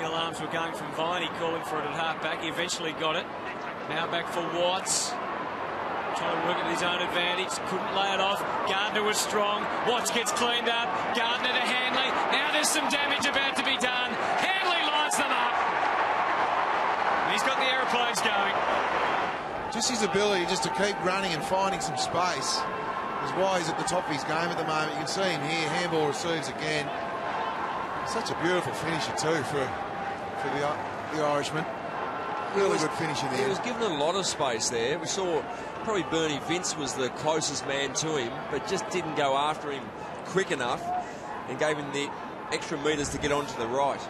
Warning alarms were going from Viney calling for it at half back. He eventually got it. Now back for Watts. Trying to work at his own advantage. Couldn't lay it off. Gardner was strong. Watts gets cleaned up. Gardner to Hanley. Now there's some damage about to be done. Hanley lines them up. He's got the aeroplanes going. Just his ability just to keep running and finding some space is why he's at the top of his game at the moment. You can see him here. Handball receives again. Such a beautiful finisher too for for the the Irishman. Really was, good finish in the He end. was given a lot of space there. We saw probably Bernie Vince was the closest man to him, but just didn't go after him quick enough and gave him the extra metres to get onto the right.